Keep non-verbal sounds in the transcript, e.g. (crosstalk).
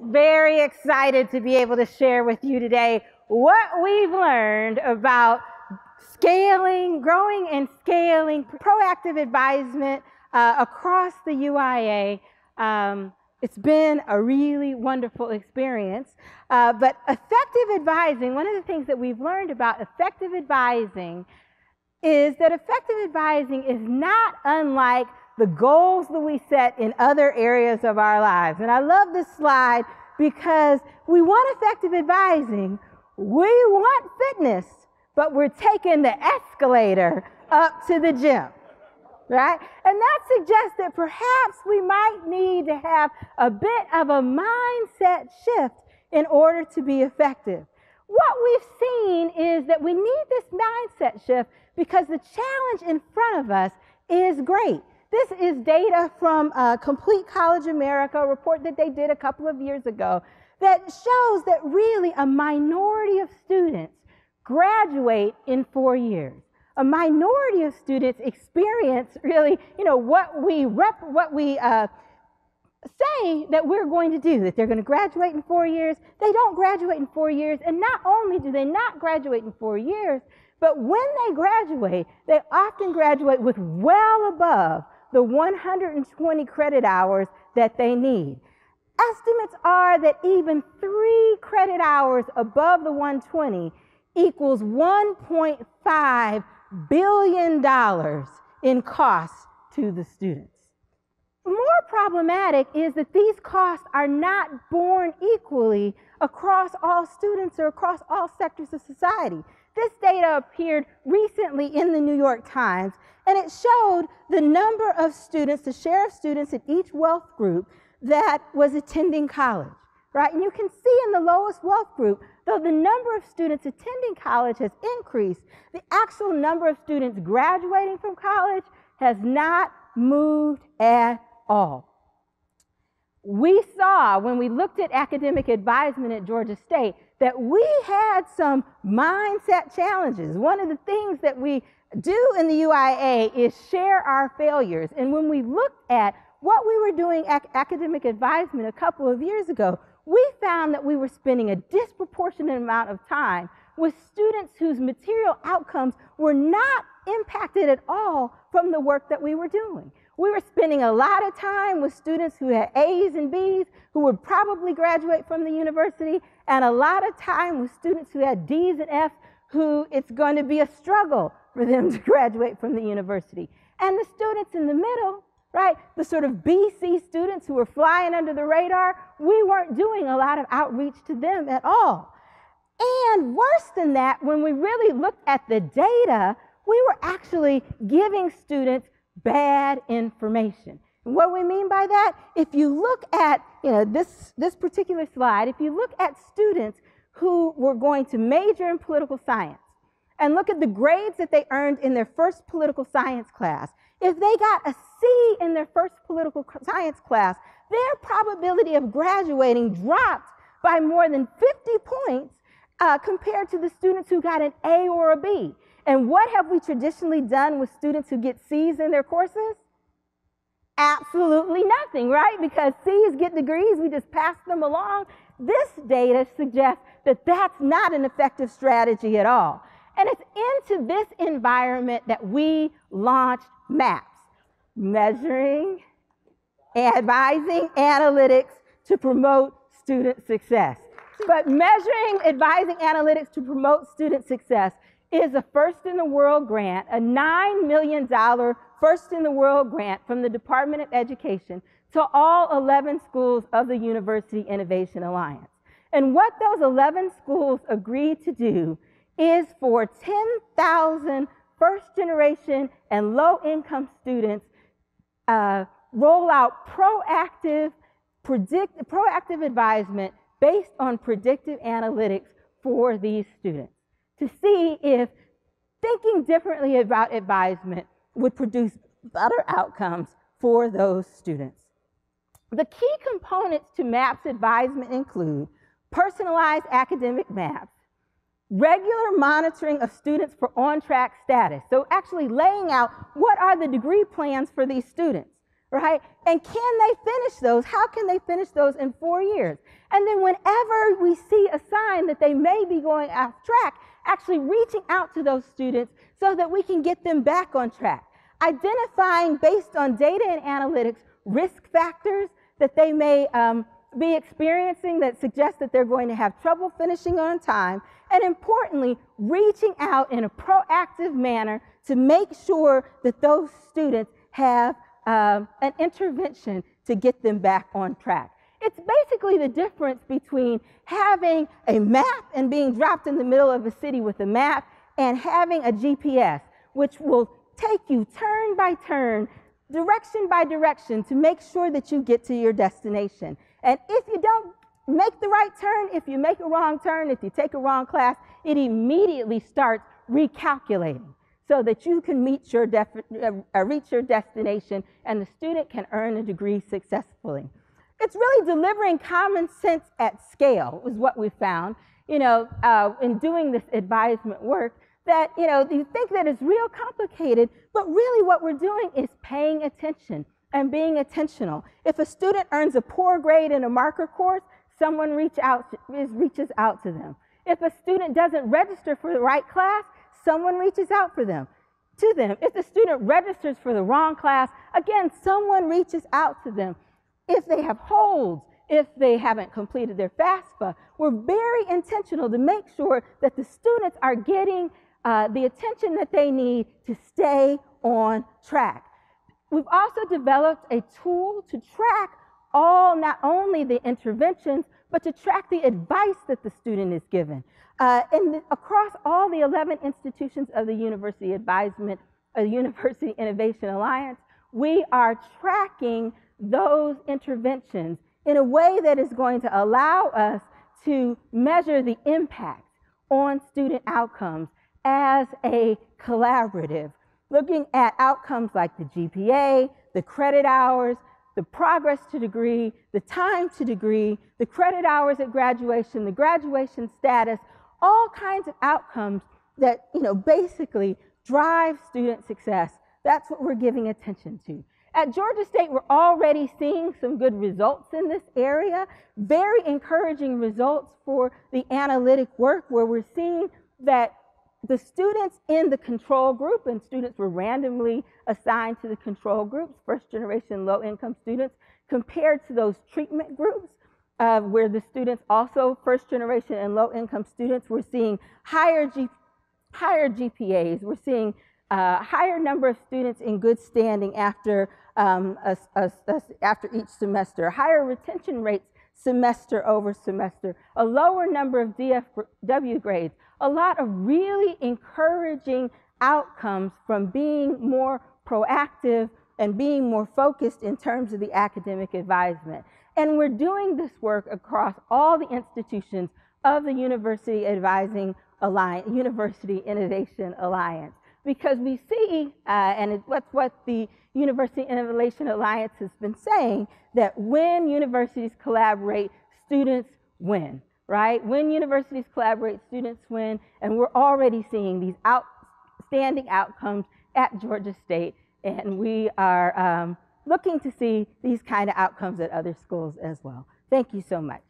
very excited to be able to share with you today what we've learned about scaling, growing and scaling proactive advisement uh, across the UIA. Um, it's been a really wonderful experience. Uh, but effective advising, one of the things that we've learned about effective advising is that effective advising is not unlike the goals that we set in other areas of our lives. And I love this slide because we want effective advising, we want fitness, but we're taking the escalator up to the gym. Right? And that suggests that perhaps we might need to have a bit of a mindset shift in order to be effective. What we've seen is that we need this mindset shift because the challenge in front of us is great. This is data from uh, Complete College America, a report that they did a couple of years ago, that shows that really a minority of students graduate in four years. A minority of students experience really, you know, what we rep, what we uh, say that we're going to do, that they're going to graduate in four years. They don't graduate in four years, and not only do they not graduate in four years, but when they graduate, they often graduate with well above the 120 credit hours that they need. Estimates are that even three credit hours above the 120 equals $1.5 billion in costs to the students. More problematic is that these costs are not borne equally across all students or across all sectors of society. This data appeared recently in the New York Times, and it showed the number of students, the share of students in each wealth group that was attending college, right? And you can see in the lowest wealth group, though the number of students attending college has increased, the actual number of students graduating from college has not moved at all. We saw when we looked at academic advisement at Georgia State that we had some mindset challenges. One of the things that we do in the UIA is share our failures. And when we looked at what we were doing ac- academic advisement a couple of years ago, we found that we were spending a disproportionate amount of time with students whose material outcomes were not impacted at all from the work that we were doing. We were spending a lot of time with students who had A's and B's, who would probably graduate from the university, and a lot of time with students who had D's and F's, who it's going to be a struggle for them (laughs) to graduate from the university. And the students in the middle, right, the sort of BC students who were flying under the radar, we weren't doing a lot of outreach to them at all. And worse than that, when we really looked at the data, we were actually giving students bad information. What we mean by that? If you look at you know, this, this particular slide, if you look at students who were going to major in political science and look at the grades that they earned in their first political science class, if they got a C in their first political science class, their probability of graduating dropped by more than 50 points uh, compared to the students who got an A or a B. And what have we traditionally done with students who get C's in their courses? Absolutely nothing, right? Because C's get degrees, we just pass them along. This data suggests that that's not an effective strategy at all. And it's into this environment that we launched MAPS, measuring, advising analytics to promote student success. But measuring, advising analytics to promote student success is a first in the world grant, a $9 million first in the world grant from the Department of Education to all 11 schools of the University Innovation Alliance. And what those 11 schools agreed to do is for 10,000 first generation and low income students uh, roll out proactive, predict, proactive advisement based on predictive analytics for these students to see if thinking differently about advisement would produce better outcomes for those students. The key components to MAPS advisement include personalized academic maps, regular monitoring of students for on-track status, so actually laying out what are the degree plans for these students. right? And can they finish those? How can they finish those in four years? And then whenever we see a sign that they may be going off track, actually reaching out to those students so that we can get them back on track. Identifying based on data and analytics risk factors that they may um, be experiencing that suggest that they're going to have trouble finishing on time, and importantly, reaching out in a proactive manner to make sure that those students have um, an intervention to get them back on track. It's basically the difference between having a map and being dropped in the middle of a city with a map and having a GPS, which will take you turn by turn, direction by direction to make sure that you get to your destination. And if you don't make the right turn, if you make a wrong turn, if you take a wrong class, it immediately starts recalculating so that you can meet your uh, uh, reach your destination and the student can earn a degree successfully. It's really delivering common sense at scale is what we found, you know, uh, in doing this advisement work that, you know, you think that it's real complicated, but really what we're doing is paying attention and being intentional. If a student earns a poor grade in a marker course, someone reach out, reaches out to them. If a student doesn't register for the right class, someone reaches out for them to them. If the student registers for the wrong class, again, someone reaches out to them. If they have holds, if they haven't completed their FAFSA, we're very intentional to make sure that the students are getting uh, the attention that they need to stay on track. We've also developed a tool to track all, not only the interventions, but to track the advice that the student is given. Uh, and across all the 11 institutions of the University Advisement, uh, University Innovation Alliance, we are tracking those interventions in a way that is going to allow us to measure the impact on student outcomes as a collaborative, looking at outcomes like the GPA, the credit hours, the progress to degree, the time to degree, the credit hours at graduation, the graduation status, all kinds of outcomes that, you know, basically drive student success. That's what we're giving attention to. At Georgia State, we're already seeing some good results in this area, very encouraging results for the analytic work where we're seeing that the students in the control group, and students were randomly assigned to the control groups, first generation low income students, compared to those treatment groups, uh, where the students also first generation and low income students were seeing higher, G higher GPAs, we're seeing a higher number of students in good standing after, um, a, a, a, after each semester, higher retention rates semester over semester, a lower number of DFW grades, a lot of really encouraging outcomes from being more proactive and being more focused in terms of the academic advisement. And we're doing this work across all the institutions of the University Advising Alliance, University Innovation Alliance, because we see, uh, and what, what the University Innovation Alliance has been saying, that when universities collaborate, students win right? When universities collaborate, students win, and we're already seeing these outstanding outcomes at Georgia State, and we are um, looking to see these kind of outcomes at other schools as well. Thank you so much.